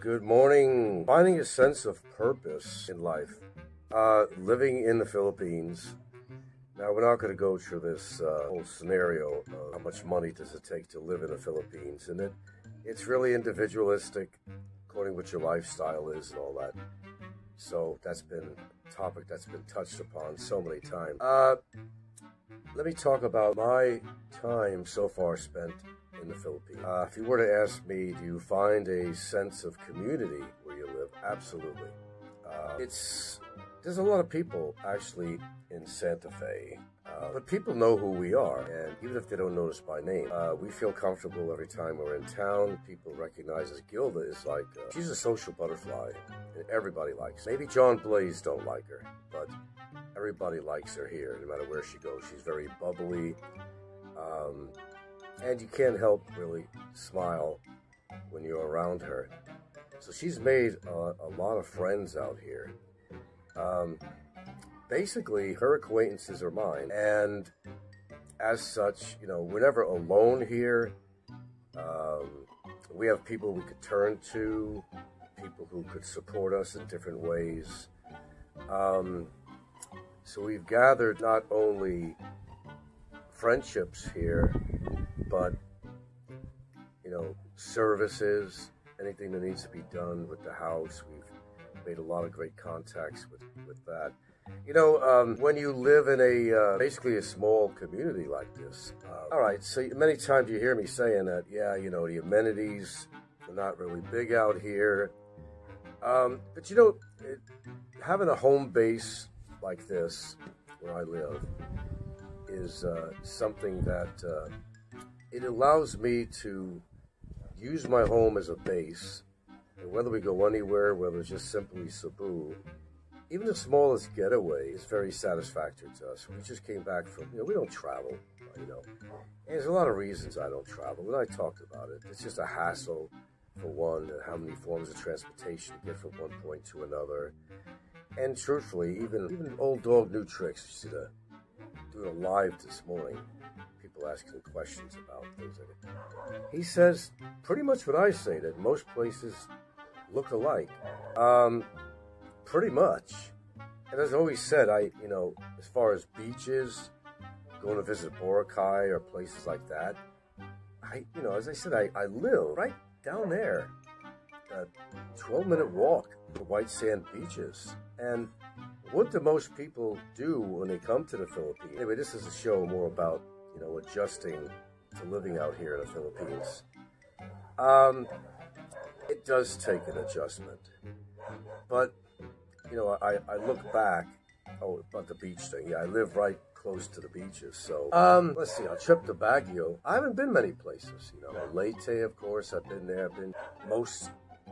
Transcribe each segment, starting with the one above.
Good morning. Finding a sense of purpose in life. Uh, living in the Philippines. Now, we're not going to go through this uh, whole scenario of how much money does it take to live in the Philippines. And it, it's really individualistic, according to what your lifestyle is and all that. So that's been a topic that's been touched upon so many times. Uh, let me talk about my time so far spent in the Philippines. Uh, if you were to ask me, do you find a sense of community where you live? Absolutely. Uh, it's there's a lot of people actually in Santa Fe, uh, but people know who we are, and even if they don't know us by name, uh, we feel comfortable every time we're in town. People recognize us. Gilda is like uh, she's a social butterfly, and everybody likes. Her. Maybe John Blaze don't like her, but everybody likes her here, no matter where she goes. She's very bubbly. Um, and you can't help really smile when you're around her. So she's made a, a lot of friends out here. Um, basically, her acquaintances are mine, and as such, you know, we're never alone here. Um, we have people we could turn to, people who could support us in different ways. Um, so we've gathered not only friendships here, but you know, services, anything that needs to be done with the house. We've made a lot of great contacts with, with that. You know, um, when you live in a uh, basically a small community like this, uh, all right. So many times you hear me saying that, yeah, you know, the amenities are not really big out here. Um, but you know, it, having a home base like this where I live is uh, something that uh, it allows me to use my home as a base. And whether we go anywhere, whether it's just simply Cebu, even the smallest getaway is very satisfactory to us. We just came back from, you know, we don't travel, you know. And there's a lot of reasons I don't travel. When I talked about it, it's just a hassle for one, and how many forms of transportation get from one point to another. And truthfully, even even old dog new tricks. You see the doing a live this morning people asking questions about things like that. He says pretty much what I say that most places look alike. Um, pretty much. And as I always said, I, you know, as far as beaches, going to visit Boracay or places like that, I, you know, as I said, I, I live right down there. A 12 minute walk to white sand beaches. And what do most people do when they come to the Philippines? Anyway, this is a show more about you know, adjusting to living out here in the Philippines. Um, it does take an adjustment. But, you know, I, I look back, oh, about the beach thing. Yeah, I live right close to the beaches. So, um, let's see, I'll trip to Baguio. I haven't been many places, you know. Leyte, of course, I've been there. I've been most,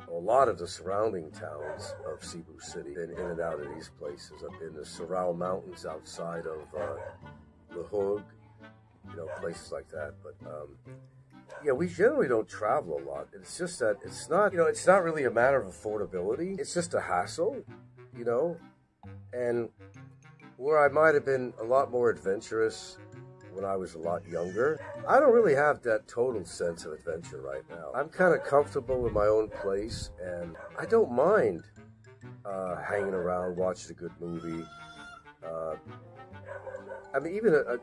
a lot of the surrounding towns of Cebu City. Been in and out of these places. I've been to Surao Mountains outside of uh, Lahug you know, places like that. But um, yeah, we generally don't travel a lot. It's just that it's not, you know, it's not really a matter of affordability. It's just a hassle, you know, and where I might have been a lot more adventurous when I was a lot younger. I don't really have that total sense of adventure right now. I'm kind of comfortable in my own place, and I don't mind uh, hanging around, watching a good movie. Uh, I mean, even a, a,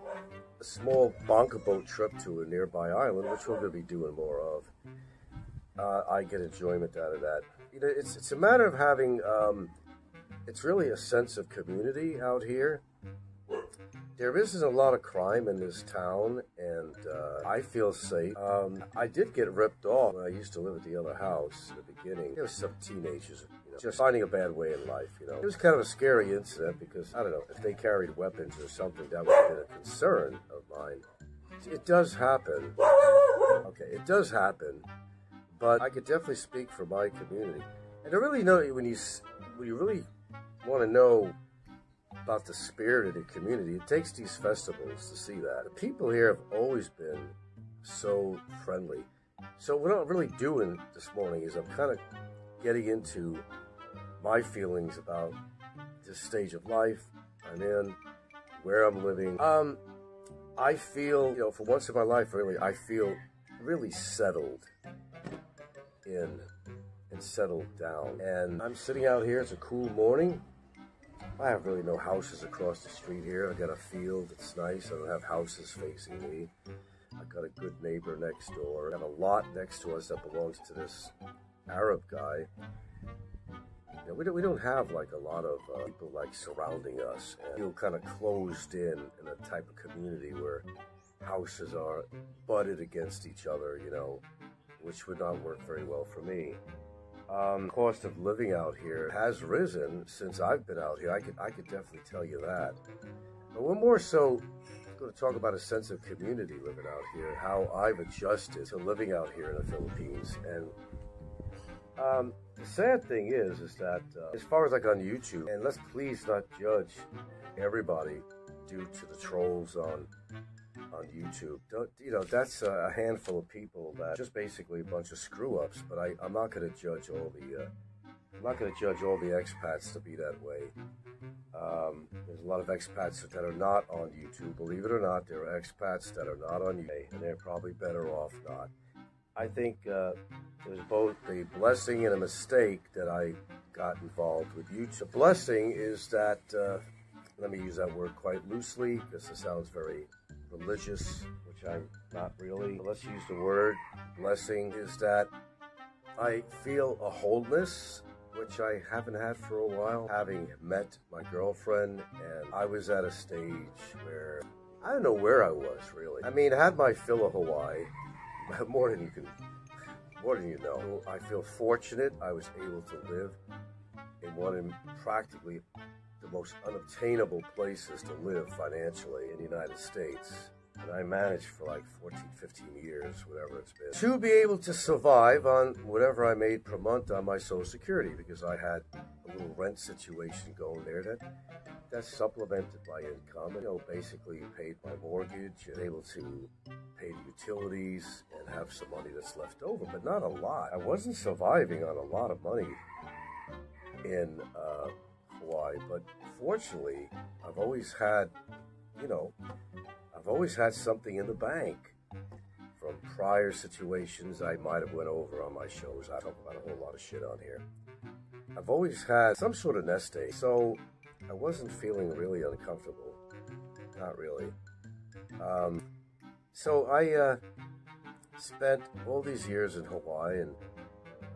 a small bangka boat trip to a nearby island, which we're going to be doing more of. Uh, I get enjoyment out of that. You know, it's it's a matter of having. Um, it's really a sense of community out here. There isn't a lot of crime in this town, and uh, I feel safe. Um, I did get ripped off when I used to live at the other house in the beginning. There were some teenagers just finding a bad way in life, you know. It was kind of a scary incident because, I don't know, if they carried weapons or something, that would have been a concern of mine. It does happen. Okay, it does happen, but I could definitely speak for my community. And I really know when you, when you really want to know about the spirit of the community, it takes these festivals to see that. The people here have always been so friendly. So what I'm really doing this morning is I'm kind of getting into my feelings about this stage of life I'm in, where I'm living. Um, I feel, you know, for once in my life, really, I feel really settled in and settled down. And I'm sitting out here. It's a cool morning. I have really no houses across the street here. I got a field. It's nice. I don't have houses facing me. I got a good neighbor next door. I got a lot next to us that belongs to this Arab guy. You know, we don't we don't have like a lot of uh, people like surrounding us and feel kind of closed in in a type of community where houses are butted against each other. You know, which would not work very well for me. Um, cost of living out here has risen since I've been out here. I could I could definitely tell you that. But we're more so going to talk about a sense of community living out here, how I've adjusted to living out here in the Philippines, and um, the sad thing is, is that uh, as far as like on YouTube, and let's please not judge everybody due to the trolls on on YouTube. Don't, you know, that's a handful of people that just basically a bunch of screw ups. But I, I'm not going to judge all the. Uh, I'm not going to judge all the expats to be that way. Um, there's a lot of expats that are not on YouTube. Believe it or not, there are expats that are not on YouTube, and they're probably better off not. I think uh, it was both a blessing and a mistake that I got involved with YouTube. The blessing is that, uh, let me use that word quite loosely because it sounds very religious, which I'm not really. Let's use the word blessing is that I feel a wholeness, which I haven't had for a while, having met my girlfriend, and I was at a stage where I don't know where I was really. I mean, I had my fill of Hawaii, more than you can, you know. I feel fortunate I was able to live in one of practically the most unobtainable places to live financially in the United States. And I managed for like 14, 15 years, whatever it's been, to be able to survive on whatever I made per month on my Social Security because I had a little rent situation going there that that's supplemented my income. You know, basically paid my mortgage and able to pay the utilities and have some money that's left over, but not a lot. I wasn't surviving on a lot of money in uh, Hawaii, but fortunately, I've always had, you know, I've always had something in the bank from prior situations I might have went over on my shows. I talk about a whole lot of shit on here. I've always had some sort of nest egg, so I wasn't feeling really uncomfortable. Not really. Um, so I uh, spent all these years in Hawaii, and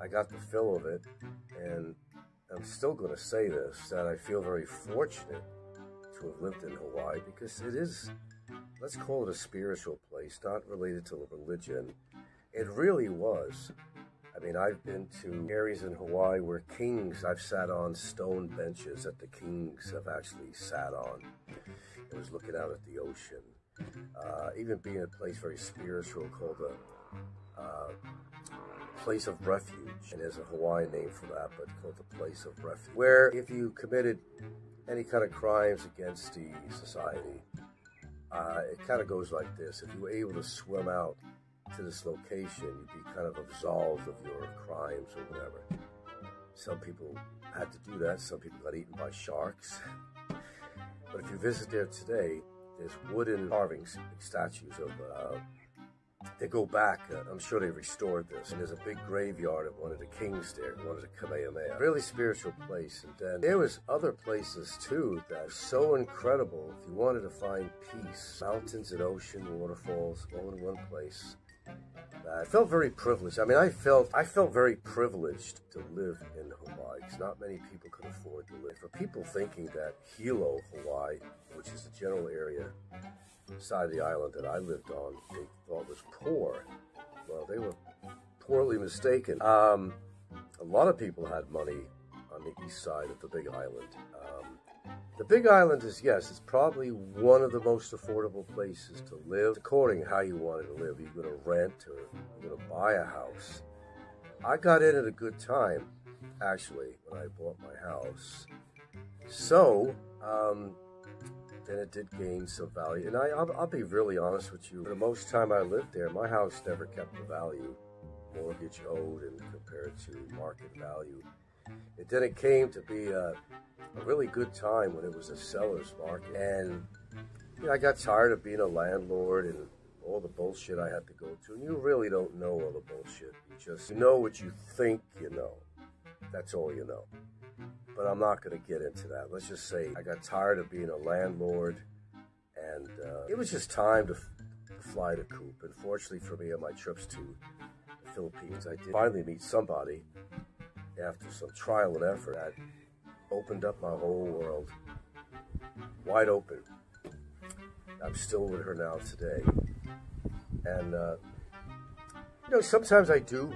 I got the fill of it, and I'm still going to say this that I feel very fortunate to have lived in Hawaii because it is, let's call it a spiritual place, not related to the religion. It really was. I mean, I've been to areas in Hawaii where kings, I've sat on stone benches that the kings have actually sat on. It was looking out at the ocean. Uh, even being a place very spiritual called a uh, place of refuge, and there's a Hawaiian name for that, but called the place of refuge, where if you committed any kind of crimes against the society, uh, it kind of goes like this: if you were able to swim out to this location, you'd be kind of absolved of your crimes or whatever. Some people had to do that. Some people got eaten by sharks. But if you visit there today, there's wooden carvings, statues of uh, they go back. Uh, I'm sure they restored this. And there's a big graveyard of one of the kings there, one of the Kamehameha. Really spiritual place. And then there was other places too that are so incredible. If you wanted to find peace, mountains and ocean, waterfalls, all in one place. I felt very privileged. I mean, I felt I felt very privileged to live in Hawaii because not many people could afford to live. For people thinking that Hilo, Hawaii, which is the general area side of the island that I lived on, they thought was poor. Well, they were poorly mistaken. Um, a lot of people had money on the east side of the Big Island. Um, the Big Island is, yes, it's probably one of the most affordable places to live, according how you wanted to live. You're going to rent or you're going to buy a house. I got in at a good time, actually, when I bought my house. So, um, then it did gain some value. And I, I'll, I'll be really honest with you. For the most time I lived there, my house never kept the value mortgage owed and compared to market value. It then it came to be a, a really good time when it was a seller's market. And you know, I got tired of being a landlord and all the bullshit I had to go through. And you really don't know all the bullshit. You just know what you think you know. That's all you know. But I'm not going to get into that. Let's just say I got tired of being a landlord, and uh, it was just time to, fly to Coop. And fortunately for me, on my trips to the Philippines, I did finally meet somebody after some trial and effort that opened up my whole world wide open. I'm still with her now today. And, uh, you know, sometimes I do,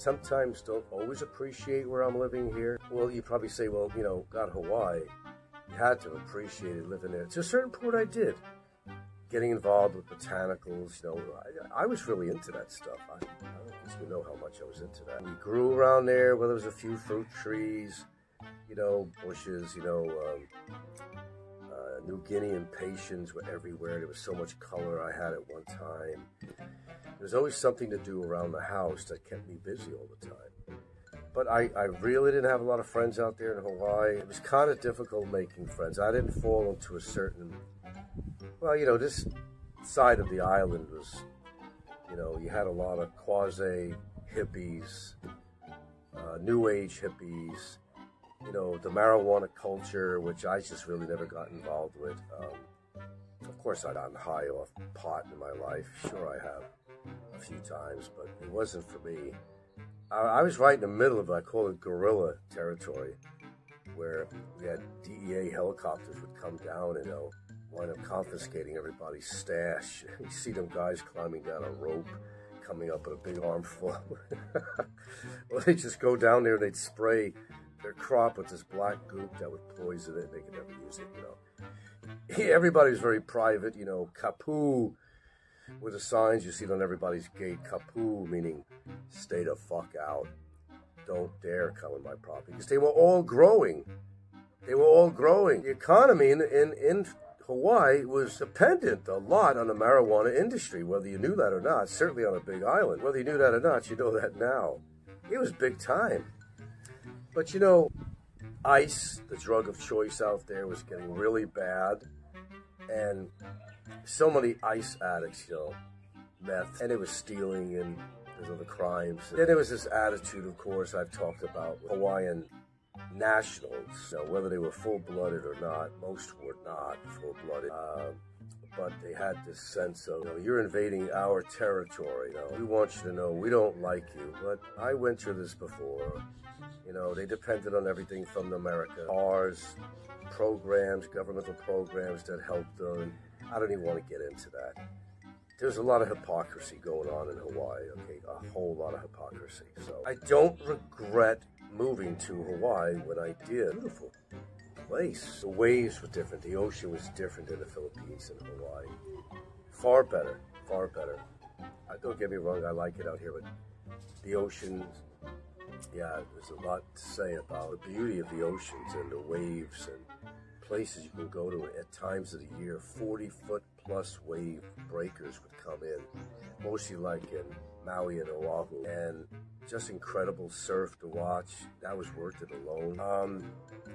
sometimes don't always appreciate where I'm living here. Well, you probably say, well, you know, got Hawaii. You had to appreciate it living there. To a certain point, I did. Getting involved with botanicals, you know, I, I was really into that stuff. I, I don't you know how much I was into that. We grew around there, where there was a few fruit trees, you know, bushes, you know, um, New Guinea impatiens were everywhere. There was so much color I had at one time. There was always something to do around the house that kept me busy all the time. But I, I really didn't have a lot of friends out there in Hawaii. It was kind of difficult making friends. I didn't fall into a certain, well, you know, this side of the island was, you know, you had a lot of quasi hippies, uh, new age hippies, you know, the marijuana culture, which I just really never got involved with. Um, of course, I've gotten high off pot in my life. Sure, I have a few times, but it wasn't for me. I, I was right in the middle of, I call it guerrilla territory, where we had DEA helicopters would come down and, know, wind up confiscating everybody's stash. You see them guys climbing down a rope coming up with a big armful. well, they just go down there and they'd spray their crop with this black goop that would poison it. and They could never use it, you know. Everybody was very private, you know. Kapu with the signs you see on everybody's gate. Kapu meaning stay the fuck out. Don't dare come in my property because they were all growing. They were all growing. The economy in in, in Hawaii was dependent a lot on the marijuana industry, whether you knew that or not. Certainly on a big island. Whether you knew that or not, you know that now. It was big time. But you know, ice, the drug of choice out there, was getting really bad. And so many ice addicts, you know, meth, and it was stealing and there's other crimes. Then there was this attitude, of course, I've talked about Hawaiian nationals, know, whether they were full blooded or not. Most were not full blooded. Uh, but they had this sense of, you know, you're invading our territory. You know, we want you to know we don't like you. But I went through this before. You know, they depended on everything from America, cars, programs, governmental programs that helped them. I don't even want to get into that. There's a lot of hypocrisy going on in Hawaii, okay? A whole lot of hypocrisy. So I don't regret moving to Hawaii when I did. Beautiful place. The waves were different. The ocean was different in the Philippines and Hawaii. Far better, far better. Uh, don't get me wrong, I like it out here, but the ocean, yeah, there's a lot to say about the beauty of the oceans and the waves and places you can go to at times of the year. 40 foot plus wave breakers would come in, mostly like in Maui and Oahu, and just incredible surf to watch. That was worth it alone. Um,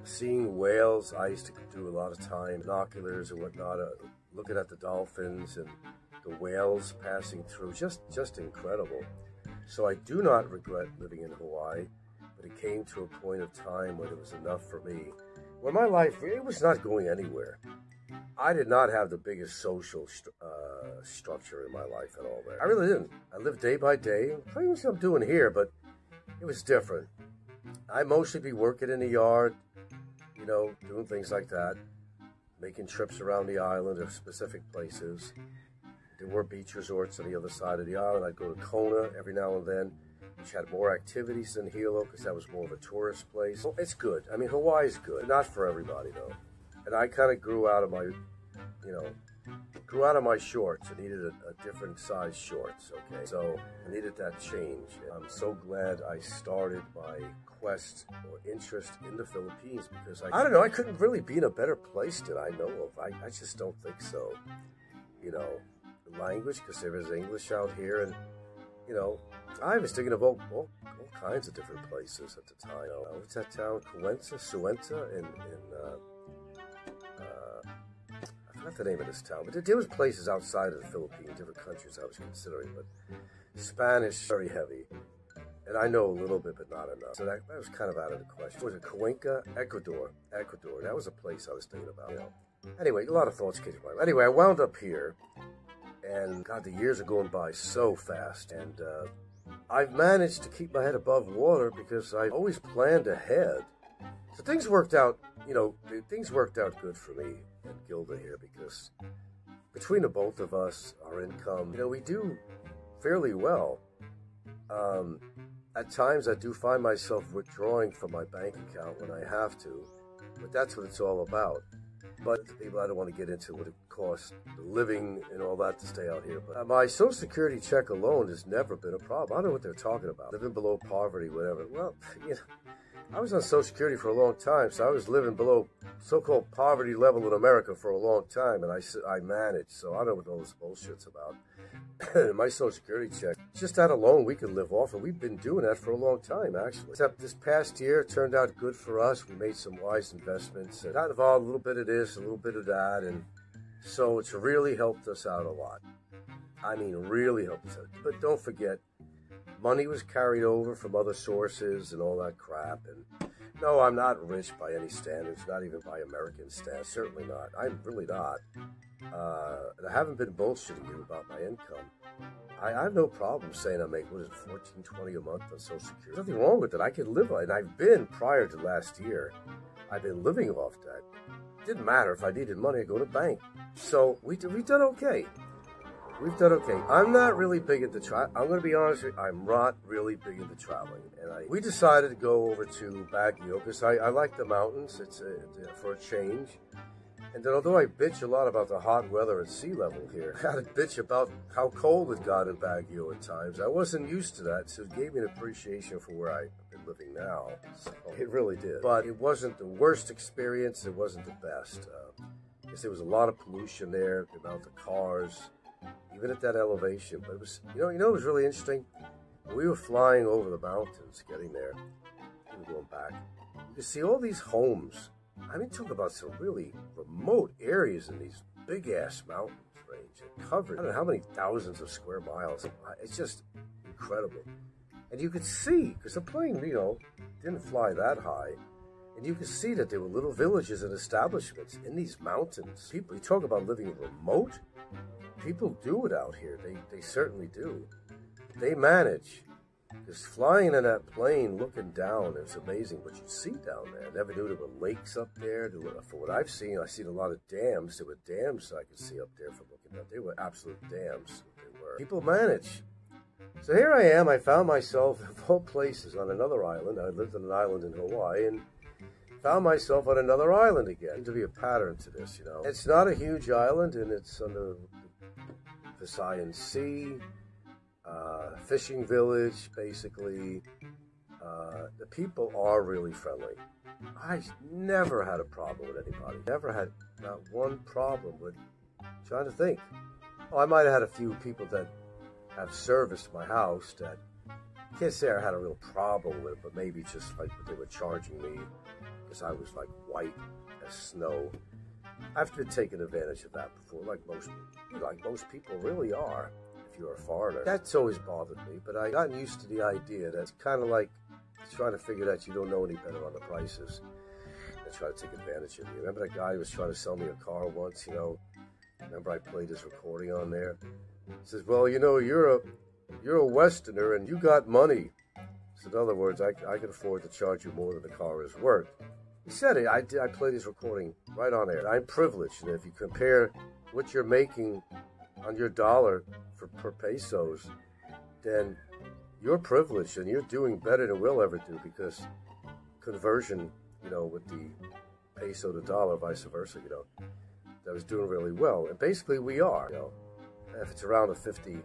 seeing whales, I used to do a lot of time, binoculars and whatnot, uh, looking at the dolphins and the whales passing through. Just, just incredible. So I do not regret living in Hawaii, but it came to a point of time when it was enough for me. where my life, it was not going anywhere. I did not have the biggest social uh, structure in my life at all. There, I really didn't. I lived day by day. Pretty much I'm doing here, but it was different. I mostly be working in the yard, you know, doing things like that, making trips around the island or specific places. There were beach resorts on the other side of the island. I'd go to Kona every now and then, which had more activities than Hilo because that was more of a tourist place. Well, it's good. I mean, Hawaii's good. Not for everybody, though and I kind of grew out of my, you know, grew out of my shorts. I needed a, a, different size shorts, okay? So I needed that change. I'm so glad I started my quest or interest in the Philippines because I, I don't know, I couldn't really be in a better place that I know of. I, I just don't think so. You know, language, because there is English out here, and, you know, I was thinking about all, all kinds of different places at the time. Know, what's that town? Cuenca, Suenta, in, in uh, not the name of this town, but there was places outside of the Philippines, different countries I was considering, but Spanish very heavy. and I know a little bit, but not enough. So that, that was kind of out of the question. Was it Cuenca, Ecuador? Ecuador. That was a place I was thinking about. You know. Anyway, a lot of thoughts came to my mind. Anyway, I wound up here, and God, the years are going by so fast, and uh, I've managed to keep my head above water because I always planned ahead. So things worked out, you know, things worked out good for me and Gilda here because between the both of us, our income, you know, we do fairly well. Um, at times, I do find myself withdrawing from my bank account when I have to, but that's what it's all about. But the people, I don't want to get into what it costs, the living and all that to stay out here. But uh, my Social Security check alone has never been a problem. I don't know what they're talking about. Living below poverty, whatever. Well, you know, I was on Social Security for a long time, so I was living below so-called poverty level in America for a long time, and I, I managed, so I don't know what all this bullshit's about. my Social Security check, just that alone, we could live off, and we've been doing that for a long time, actually. Except this past year turned out good for us. We made some wise investments, got involved a little bit of this, a little bit of that, and so it's really helped us out a lot. I mean, really helped us out. But don't forget, money was carried over from other sources and all that crap. And no, I'm not rich by any standards, not even by American standards. Certainly not. I'm really not. Uh, I haven't been bullshitting you about my income. I, I, have no problem saying I make, what is it, 14, 20 a month on Social Security. There's nothing wrong with it. I can live on it. And I've been, prior to last year, I've been living off that. Didn't matter. If I needed money, I'd go to bank. So we, we've done okay. We've done okay. I'm not really big into travel. I'm going to be honest with you. I'm not really big into traveling. And I, we decided to go over to Baguio because I, I like the mountains. It's uh, a, for a change. And then although I bitch a lot about the hot weather at sea level here, I had to bitch about how cold it got in Baguio at times. I wasn't used to that, so it gave me an appreciation for where been living now. So it really did. But it wasn't the worst experience. It wasn't the best. Uh, because there was a lot of pollution there, the amount of cars, even at that elevation. But it was, you know, you know, it was really interesting. We were flying over the mountains, getting there, even going back. You could see all these homes. I mean, talk about some really remote areas in these big ass mountains range and covered. I don't know how many thousands of square miles. It's just incredible. And you could see, because the plane, you know, didn't fly that high. And you could see that there were little villages and establishments in these mountains. People, you talk about living remote people do it out here. They, they certainly do. They manage. Just flying in that plane, looking down, it's amazing what you see down there. I never knew there were lakes up there. for what I've seen, I've seen a lot of dams. There were dams I could see up there from looking down. They were absolute dams. They were. People manage. So here I am. I found myself, of all places, on another island. I lived on an island in Hawaii, and found myself on another island again. To be a pattern to this, you know. It's not a huge island, and it's under Visayan Sea, uh, fishing village, basically. Uh, the people are really friendly. I never had a problem with anybody. Never had not one problem with trying to think. Oh, I might have had a few people that have serviced my house that I can't say I had a real problem with, but maybe just like they were charging me because I was like white as snow. I've been taken advantage of that before, like most, like most people really are. If you're a foreigner, that's always bothered me. But I gotten used to the idea that it's kind of like trying to figure out you don't know any better on the prices and try to take advantage of you. Remember that guy who was trying to sell me a car once? You know, remember I played his recording on there. He says, "Well, you know, you're a you're a Westerner and you got money." So in other words, I, I can afford to charge you more than the car is worth. He said it. I, I played his recording right on air. I'm privileged, and if you compare what you're making on your dollar for per pesos, then you're privileged and you're doing better than we'll ever do because conversion, you know, with the peso to dollar, vice versa, you know, that was doing really well. And basically, we are, you know, if it's around the 50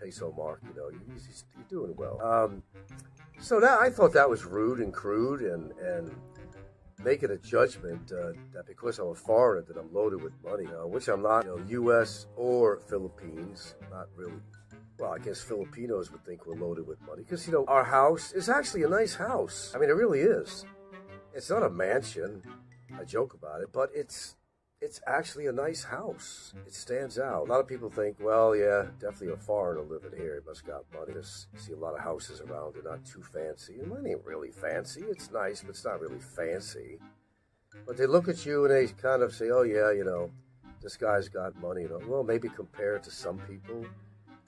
peso mark, you know, you're doing well. Um, so that I thought that was rude and crude and and making a judgment uh, that because I'm a foreigner that I'm loaded with money, uh, which I'm not, you know, U.S. or Philippines, not really. Well, I guess Filipinos would think we're loaded with money because you know our house is actually a nice house. I mean, it really is. It's not a mansion. I joke about it, but it's it's actually a nice house. It stands out. A lot of people think, well, yeah, definitely a foreigner living here. He must got money. Just see a lot of houses around. They're not too fancy. And mine ain't really fancy. It's nice, but it's not really fancy. But they look at you and they kind of say, oh, yeah, you know, this guy's got money. You know, well, maybe compared to some people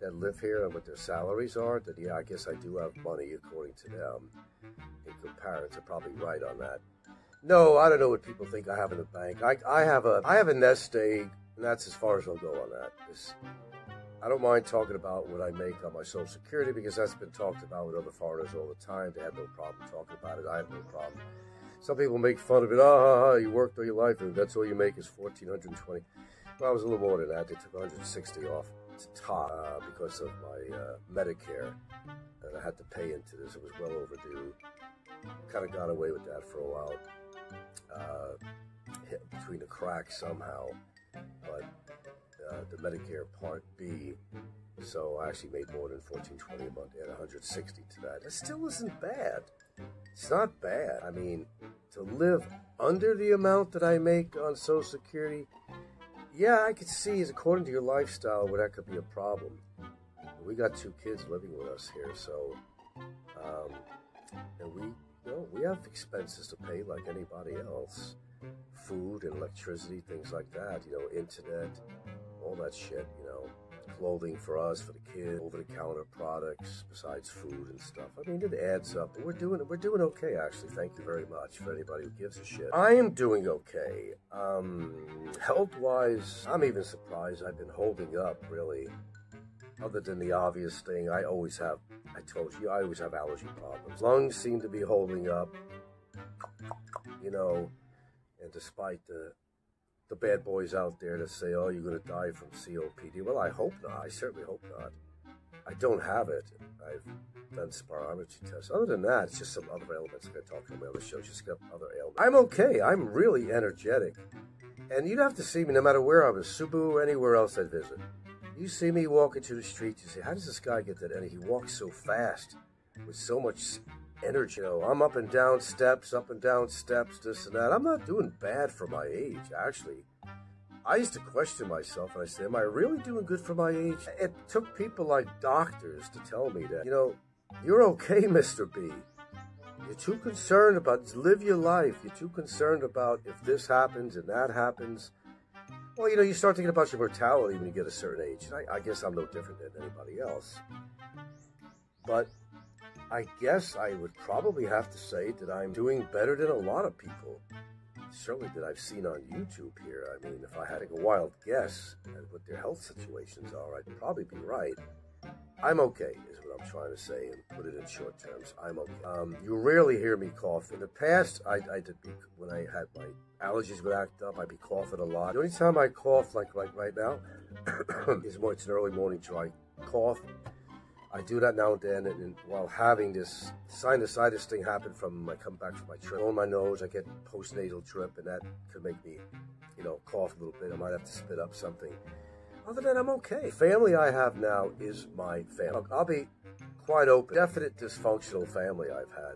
that live here and what their salaries are, that, yeah, I guess I do have money according to them. In comparison, probably right on that. No, I don't know what people think I have in the bank. I, I have a I have a nest egg, and that's as far as I'll go on that. I don't mind talking about what I make on my Social Security because that's been talked about with other foreigners all the time. They have no problem talking about it. I have no problem. Some people make fun of it. Ah, oh, you worked all your life, and that's all you make is fourteen hundred twenty. Well, I was a little more than that. They took one hundred sixty off top uh, because of my uh, Medicare, and I had to pay into this. It was well overdue. Kind of got away with that for a while uh, hit between the cracks somehow. But uh, the Medicare Part B, so I actually made more than fourteen twenty a month. Add 160 to that. It still isn't bad. It's not bad. I mean, to live under the amount that I make on Social Security, yeah, I could see, is according to your lifestyle, where that could be a problem. We got two kids living with us here, so um, and we well, we have expenses to pay like anybody else. Food and electricity, things like that, you know, internet, all that shit, you know, clothing for us, for the kid, over-the-counter products, besides food and stuff. I mean, it adds up. We're doing we're doing okay, actually. Thank you very much for anybody who gives a shit. I am doing okay. Um, health-wise, I'm even surprised I've been holding up, really other than the obvious thing, I always have, I told you, I always have allergy problems. Lungs seem to be holding up, you know, and despite the the bad boys out there that say, oh, you're going to die from COPD. Well, I hope not. I certainly hope not. I don't have it. I've done spirometry tests. Other than that, it's just some other ailments. I'm going to talk to my other shows. Just got other ailments. I'm okay. I'm really energetic. And you'd have to see me no matter where I was, Cebu, anywhere else I'd visit. You see me walking through the street, you say, how does this guy get that energy? He walks so fast with so much energy. You know, I'm up and down steps, up and down steps, this and that. I'm not doing bad for my age, actually. I used to question myself and I said, Am I really doing good for my age? It took people like doctors to tell me that, you know, you're okay, Mr. B. You're too concerned about live your life. You're too concerned about if this happens and that happens. Well, you know, you start thinking about your mortality when you get a certain age. I, I guess I'm no different than anybody else. But I guess I would probably have to say that I'm doing better than a lot of people. Certainly that I've seen on YouTube here. I mean, if I had a wild guess at what their health situations are, I'd probably be right. I'm okay, is what I'm trying to say, and put it in short terms. I'm okay. Um, you rarely hear me cough. In the past, I, I did when I had my allergies would act up. I'd be coughing a lot. The only time I cough, like like right now, is when it's an early morning dry cough. I do that now and then, and, and while having this sinusitis thing happen from I come back from my trip on my nose, I get postnasal drip, and that could make me, you know, cough a little bit. I might have to spit up something. Other than I'm okay. Family I have now is my family. I'll be quite open. Definite dysfunctional family I've had.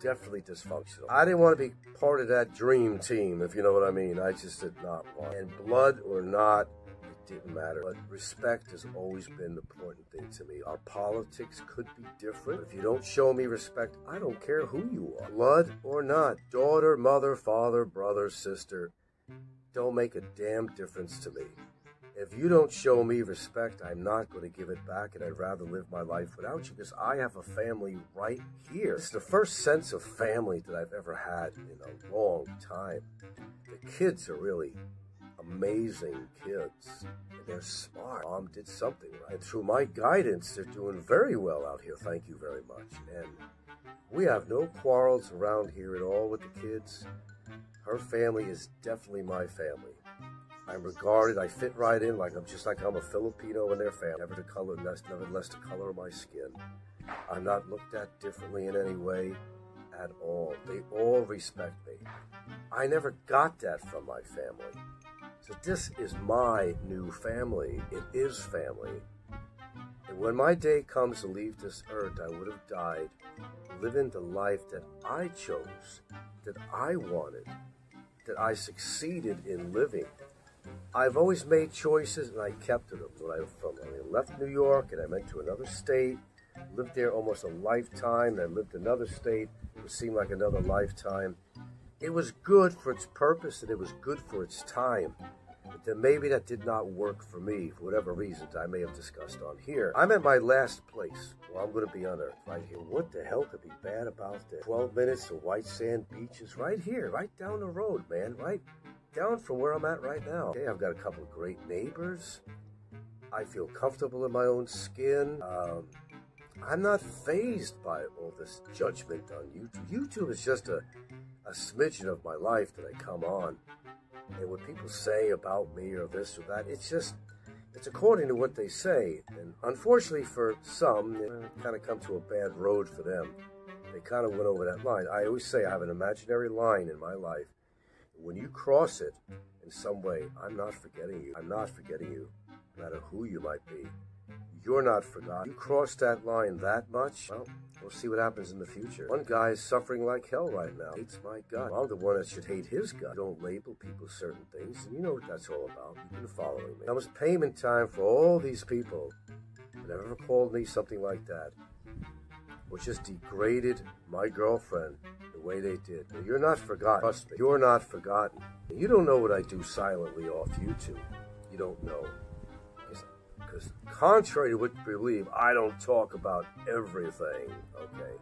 Definitely dysfunctional. I didn't want to be part of that dream team, if you know what I mean. I just did not want. And blood or not, it didn't matter. But respect has always been the important thing to me. Our politics could be different. If you don't show me respect, I don't care who you are. Blood or not, daughter, mother, father, brother, sister, don't make a damn difference to me. If you don't show me respect, I'm not going to give it back, and I'd rather live my life without you because I have a family right here. It's the first sense of family that I've ever had in a long time. The kids are really amazing kids, and they're smart. Mom did something right. And through my guidance, they're doing very well out here. Thank you very much. And we have no quarrels around here at all with the kids. Her family is definitely my family. I'm regarded, I fit right in like I'm just like I'm a Filipino in their family. Never the color, never less the color of my skin. I'm not looked at differently in any way at all. They all respect me. I never got that from my family. So this is my new family. It is family. And when my day comes to leave this earth, I would have died living the life that I chose, that I wanted, that I succeeded in living. I've always made choices and I kept to them. When I, from, when I left New York and I went to another state, lived there almost a lifetime, I lived another state, it seemed like another lifetime. It was good for its purpose and it was good for its time. But then maybe that did not work for me for whatever reasons I may have discussed on here. I'm at my last place. Well, I'm going to be on Earth right here. What the hell could be bad about this? 12 minutes to white sand Beach is right here, right down the road, man, right down from where I'm at right now. Okay, I've got a couple of great neighbors. I feel comfortable in my own skin. Um, I'm not phased by all this judgment on YouTube. YouTube is just a, a smidgen of my life that I come on. And what people say about me or this or that, it's just, it's according to what they say. And unfortunately for some, it kind of come to a bad road for them. They kind of went over that line. I always say I have an imaginary line in my life. When you cross it in some way, I'm not forgetting you. I'm not forgetting you, no matter who you might be. You're not forgotten. You cross that line that much, well, we'll see what happens in the future. One guy is suffering like hell right now. Hates my gut. I'm the one that should hate his gut. Don't label people certain things, and you know what that's all about. You've been following me. Now it's payment time for all these people that have ever called me something like that, or just degraded my girlfriend way they did. You're not forgotten. Trust me. You're not forgotten. You don't know what I do silently off YouTube. You don't know. Because contrary to what you believe, I don't talk about everything, okay?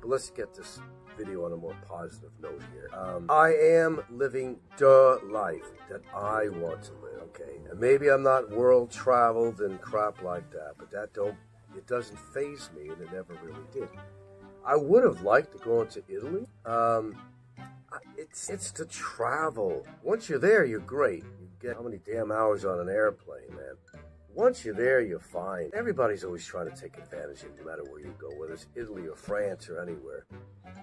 But let's get this video on a more positive note here. Um, I am living the life that I want to live, okay? And maybe I'm not world traveled and crap like that, but that don't, it doesn't phase me, and it never really did. I would have liked to go into Italy. Um, it's it's to travel. Once you're there, you're great. You get how many damn hours on an airplane, man? Once you're there, you're fine. Everybody's always trying to take advantage of you, no matter where you go, whether it's Italy or France or anywhere.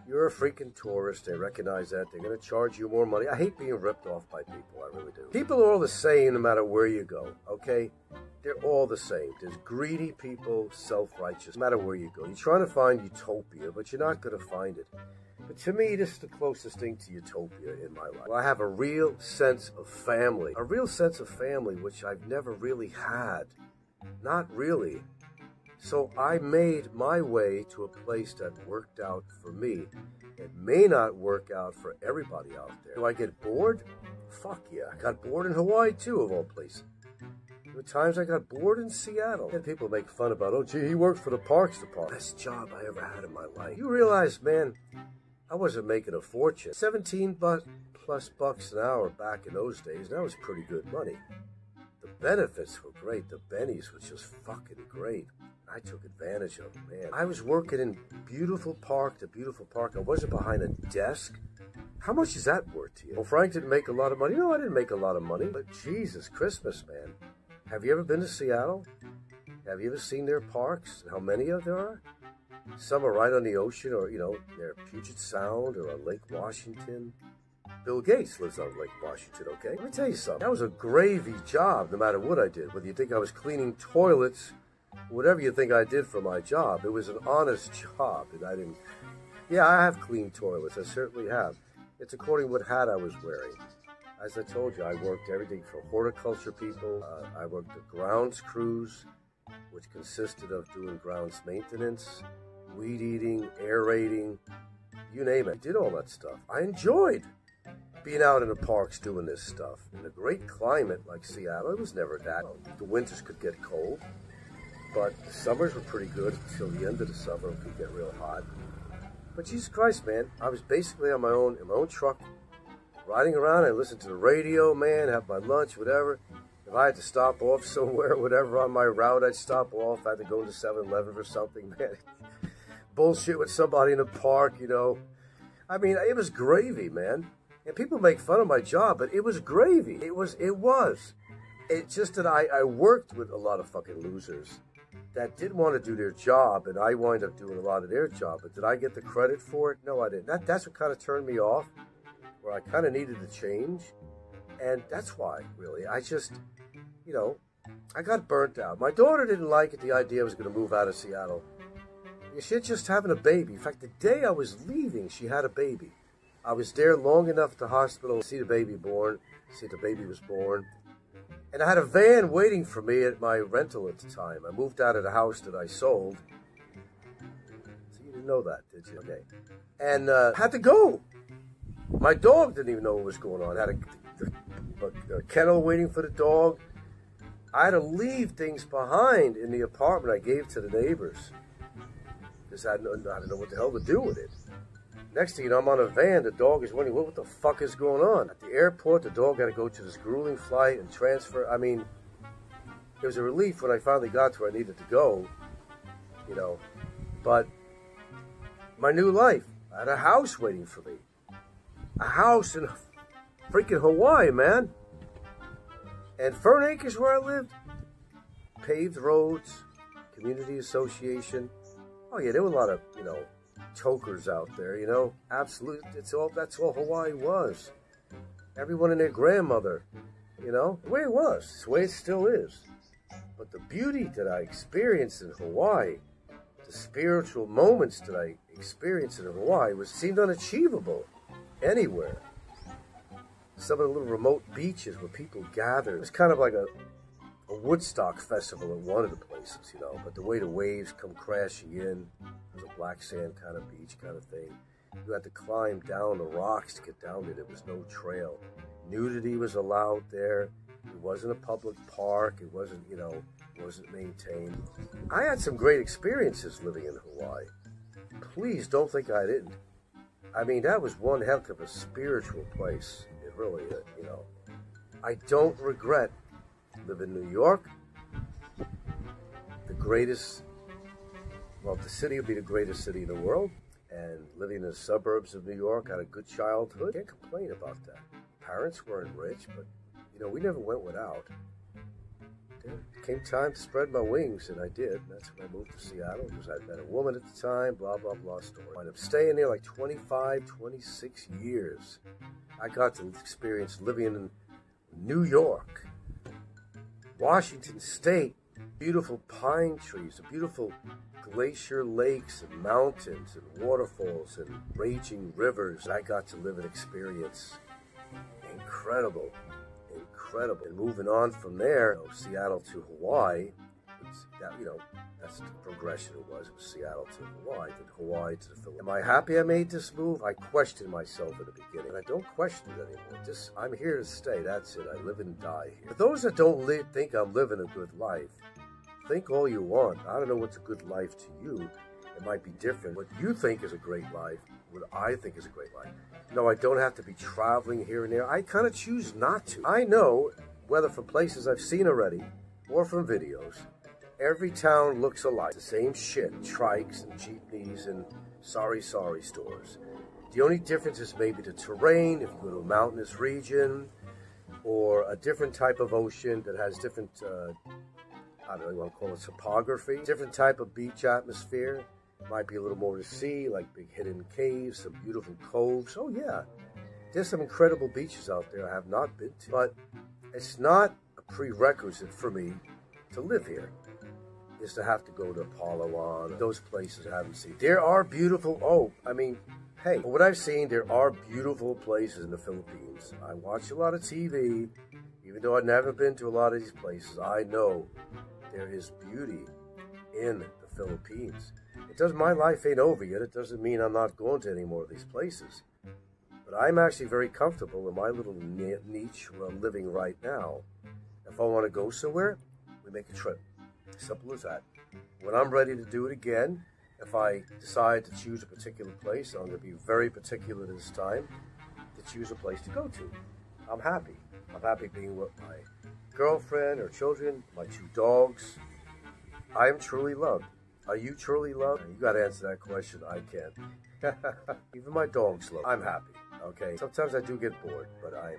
You're a freaking tourist. They recognize that. They're going to charge you more money. I hate being ripped off by people. I really do. People are all the same no matter where you go, okay? They're all the same. There's greedy people, self-righteous, no matter where you go. You're trying to find utopia, but you're not going to find it. But to me, this is the closest thing to utopia in my life. I have a real sense of family, a real sense of family, which I've never really had. Not really. So I made my way to a place that worked out for me. It may not work out for everybody out there. Do I get bored? Fuck yeah. I got bored in Hawaii too, of all places. There were times I got bored in Seattle. And people make fun about, oh, gee, he worked for the Parks Department. Best job I ever had in my life. You realize, man, I wasn't making a fortune. 17 but plus bucks an hour back in those days, that was pretty good money. The benefits were great. The bennies was just fucking great. I took advantage of it, man. I was working in beautiful park the beautiful park. I wasn't behind a desk. How much is that worth to you? Well, Frank didn't make a lot of money. No, I didn't make a lot of money. But Jesus, Christmas, man. Have you ever been to Seattle? Have you ever seen their parks? How many of there are? Some are right on the ocean or, you know, near Puget Sound or on Lake Washington. Bill Gates lives on Lake Washington, okay? Let me tell you something. That was a gravy job, no matter what I did. Whether you think I was cleaning toilets, whatever you think I did for my job, it was an honest job. And I didn't... Yeah, I have cleaned toilets. I certainly have. It's according to what hat I was wearing. As I told you, I worked everything for horticulture people. Uh, I worked the grounds crews, which consisted of doing grounds maintenance, weed eating, aerating, you name it. I did all that stuff. I enjoyed being out in the parks doing this stuff. In a great climate like Seattle, it was never that. The winters could get cold, but the summers were pretty good until the end of the summer. It could get real hot. But Jesus Christ, man, I was basically on my own, in my own truck, riding around. I listened to the radio, man, have my lunch, whatever. If I had to stop off somewhere, whatever, on my route, I'd stop off. I had to go to 7-Eleven or something, man bullshit with somebody in the park, you know. I mean, it was gravy, man. And people make fun of my job, but it was gravy. It was, it was. It's just that I, I worked with a lot of fucking losers that didn't want to do their job, and I wind up doing a lot of their job. But did I get the credit for it? No, I didn't. That, that's what kind of turned me off, where I kind of needed to change. And that's why, really. I just, you know, I got burnt out. My daughter didn't like it, the idea I was going to move out of Seattle. She had just having a baby. In fact, the day I was leaving, she had a baby. I was there long enough at the hospital to see the baby born, see the baby was born. And I had a van waiting for me at my rental at the time. I moved out of the house that I sold. So you didn't know that, did you? Okay. And uh, had to go. My dog didn't even know what was going on. I had a, a, a kennel waiting for the dog. I had to leave things behind in the apartment I gave to the neighbors because I, don't know what the hell to do with it. Next thing you know, I'm on a van. The dog is wondering, what, what the fuck is going on? At the airport, the dog got to go to this grueling flight and transfer. I mean, it was a relief when I finally got to where I needed to go, you know. But my new life, I had a house waiting for me. A house in freaking Hawaii, man. And Fern Acres, where I lived, paved roads, community association. Oh yeah, there were a lot of, you know, tokers out there, you know. Absolutely, it's all that's all Hawaii was. Everyone and their grandmother, you know, the way it was, the way it still is. But the beauty that I experienced in Hawaii, the spiritual moments that I experienced in Hawaii, was seemed unachievable anywhere. Some of the little remote beaches where people gathered, it was kind of like a a Woodstock festival at one of the places, you know. But the way the waves come crashing in, it was a black sand kind of beach kind of thing. You had to climb down the rocks to get down there. There was no trail. Nudity was allowed there. It wasn't a public park. It wasn't, you know, wasn't maintained. I had some great experiences living in Hawaii. Please don't think I didn't. I mean, that was one heck of a spiritual place. It really, you know. I don't regret live in New York. The greatest, well, the city would be the greatest city in the world. And living in the suburbs of New York, had a good childhood. Can't complain about that. Parents weren't rich, but, you know, we never went without. There came time to spread my wings, and I did. And That's when I moved to Seattle because I'd met a woman at the time, blah, blah, blah story. I ended up staying there like 25, 26 years. I got to experience living in New York Washington State, beautiful pine trees, beautiful glacier lakes and mountains and waterfalls and raging rivers. I got to live and experience. Incredible, incredible. And moving on from there, you know, Seattle to Hawaii, that, you know, that's the progression it was. Was Seattle to Hawaii, then Hawaii to the Philippines. Am I happy I made this move? I questioned myself at the beginning, and I don't question it anymore. Just, I'm here to stay. That's it. I live and die here. For those that don't live, think I'm living a good life, think all you want. I don't know what's a good life to you. It might be different. What you think is a great life, what I think is a great life. No, I don't have to be traveling here and there. I kind of choose not to. I know, whether from places I've seen already or from videos, Every town looks alike. The same shit. Trikes and jeepneys and sari-sari stores. The only difference is maybe the terrain, if you go to a mountainous region, or a different type of ocean that has different, uh, I don't know, you want to call it topography, different type of beach atmosphere. Might be a little more to see, like big hidden caves, some beautiful coves. Oh, yeah. There's some incredible beaches out there I have not been to. But it's not a prerequisite for me to live here is to have to go to Palawan, those places I haven't seen. There are beautiful, oh, I mean, hey, what I've seen, there are beautiful places in the Philippines. I watch a lot of TV, even though I've never been to a lot of these places, I know there is beauty in the Philippines. It doesn't, my life ain't over yet. It doesn't mean I'm not going to any more of these places. But I'm actually very comfortable in my little niche where I'm living right now. If I want to go somewhere, we make a trip. Simple as that. When I'm ready to do it again, if I decide to choose a particular place, I'm going to be very particular this time to choose a place to go to. I'm happy. I'm happy being with my girlfriend or children, my two dogs. I am truly loved. Are you truly loved? You got to answer that question. I can't. Even my dogs love. I'm happy. Okay. Sometimes I do get bored, but I'm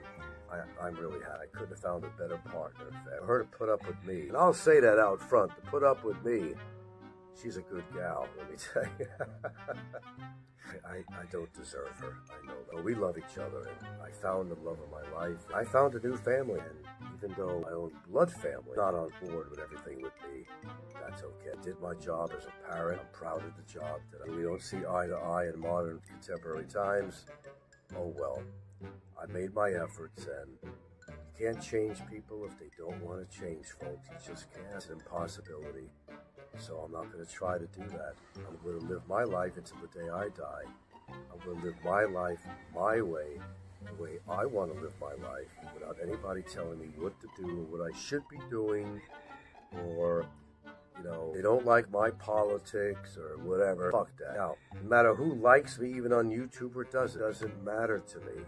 I, am really happy. I couldn't have found a better partner. For her to put up with me, and I'll say that out front, to put up with me, she's a good gal, let me tell you. I, I don't deserve her. I know that. We love each other, and I found the love of my life. I found a new family, and even though my own blood family not on board with everything with me, that's okay. I did my job as a parent. I'm proud of the job that I, we don't see eye to eye in modern contemporary times. oh well. I made my efforts, and you can't change people if they don't want to change, folks. You just can't. It's an impossibility. So I'm not going to try to do that. I'm going to live my life until the day I die. I'm going to live my life my way, the way I want to live my life, without anybody telling me what to do or what I should be doing, or you know, they don't like my politics or whatever. Fuck that. Now, no matter who likes me, even on YouTube or doesn't, it doesn't matter to me.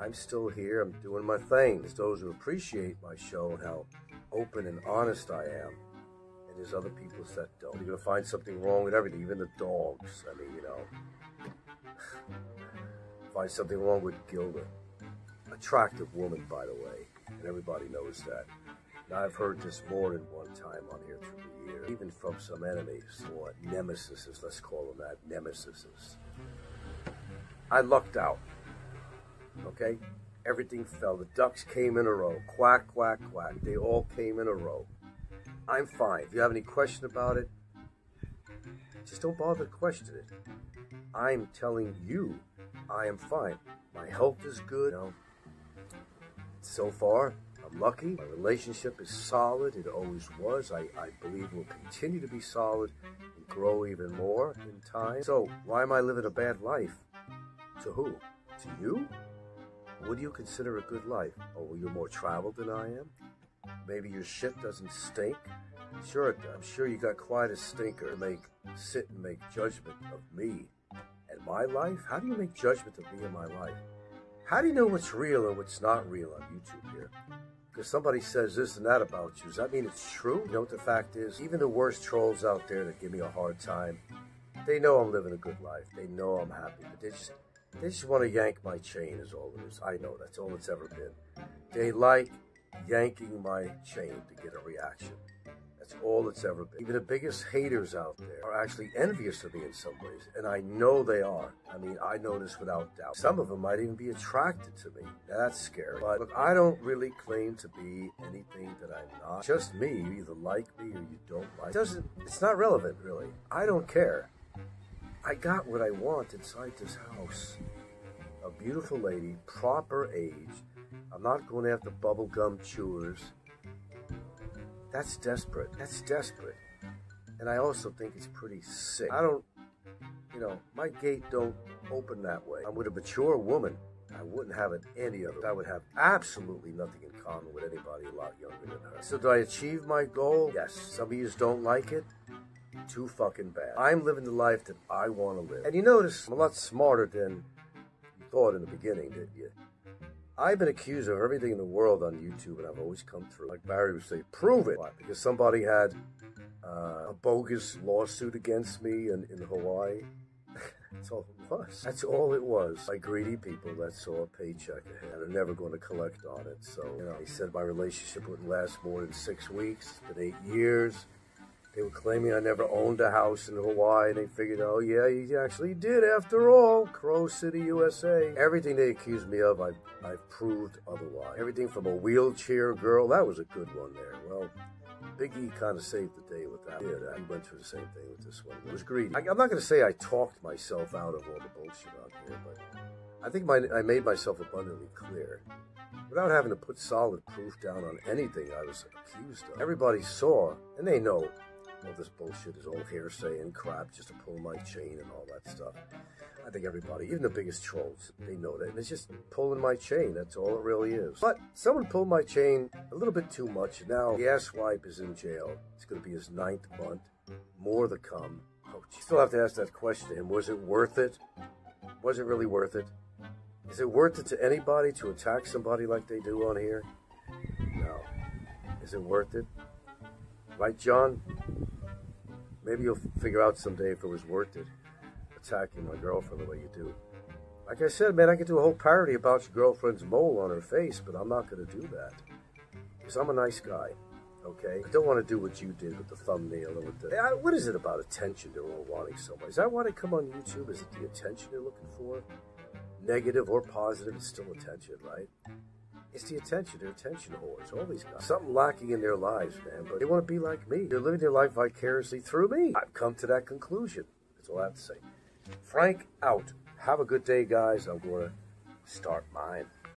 I'm still here. I'm doing my thing. It's those who appreciate my show and how open and honest I am. And there's other people that don't. You're going to find something wrong with everything, even the dogs. I mean, you know. find something wrong with Gilda. Attractive woman, by the way. And everybody knows that. Now, I've heard this more than one time on here through the years, even from some enemies or nemesis, let's call them that, nemesis. I lucked out. Okay? Everything fell. The ducks came in a row. Quack, quack, quack. They all came in a row. I'm fine. If you have any question about it, just don't bother to question it. I'm telling you, I am fine. My health is good. You know, so far, I'm lucky. My relationship is solid. It always was. I, I believe will continue to be solid and grow even more in time. So, why am I living a bad life? To who? To you? What do you consider a good life? Oh, well, you're more traveled than I am? Maybe your shit doesn't stink? Sure, I'm sure you got quite a stinker to make sit and make judgment of me and my life. How do you make judgment of me and my life? How do you know what's real and what's not real on YouTube here? Because somebody says this and that about you. Does that mean it's true? You know what the fact is? Even the worst trolls out there that give me a hard time, they know I'm living a good life. They know I'm happy, but they just they just want to yank my chain, is all it is. I know that's all it's ever been. They like yanking my chain to get a reaction. That's all it's ever been. Even the biggest haters out there are actually envious of me in some ways, and I know they are. I mean, I know this without doubt. Some of them might even be attracted to me. Now, that's scary. But look, I don't really claim to be anything that I'm not. Just me. You either like me or you don't like. It doesn't. It's not relevant, really. I don't care. I got what I want inside this house. A beautiful lady, proper age. I'm not going after bubblegum chewers. That's desperate. That's desperate. And I also think it's pretty sick. I don't, you know, my gate don't open that way. I'm with a mature woman. I wouldn't have it any other. I would have absolutely nothing in common with anybody a lot younger than her. So, did I achieve my goal? Yes. Some of you don't like it too fucking bad. I'm living the life that I want to live. And you notice I'm a lot smarter than you thought in the beginning, didn't you? I've been accused of everything in the world on YouTube, and I've always come through. Like Barry would say, prove it. Why? Because somebody had uh, a bogus lawsuit against me in, in Hawaii. That's all it was. That's all it was. By greedy people that saw a paycheck ahead and are never going to collect on it. So, you know, he said my relationship wouldn't last more than six weeks. It's been eight years. They were claiming I never owned a house in Hawaii. And they figured, oh, yeah, you actually did after all. Crow City, USA. Everything they accused me of, I've, I've proved otherwise. Everything from a wheelchair girl, that was a good one there. Well, Big E kind of saved the day with that. Yeah, he went through the same thing with this one. It was greedy. I, am not going to say I talked myself out of all the bullshit out here, but I think my, I made myself abundantly clear without having to put solid proof down on anything I was accused of. Everybody saw, and they know all this bullshit is all hearsay and crap just to pull my chain and all that stuff. I think everybody, even the biggest trolls, they know that. And it's just pulling my chain. That's all it really is. But someone pulled my chain a little bit too much. Now the asswipe is in jail. It's going to be his ninth month. More to come. Oh, you still have to ask that question to him. Was it worth it? Was it really worth it? Is it worth it to anybody to attack somebody like they do on here? No. Is it worth it? Right, John? Maybe you'll figure out someday if it was worth it attacking my girlfriend the way you do. Like I said, man, I could do a whole parody about your girlfriend's mole on her face, but I'm not going to do that. Because I'm a nice guy, okay? I don't want to do what you did with the thumbnail or with the... What is it about attention they're all wanting so much? Is that why they come on YouTube? Is it the attention they're looking for? Negative or positive, it's still attention, right? It's the attention. They're attention whores. All these guys. Something lacking in their lives, man. But they want to be like me. They're living their life vicariously through me. I've come to that conclusion. That's all I have to say. Frank out. Have a good day, guys. I'm going to start mine.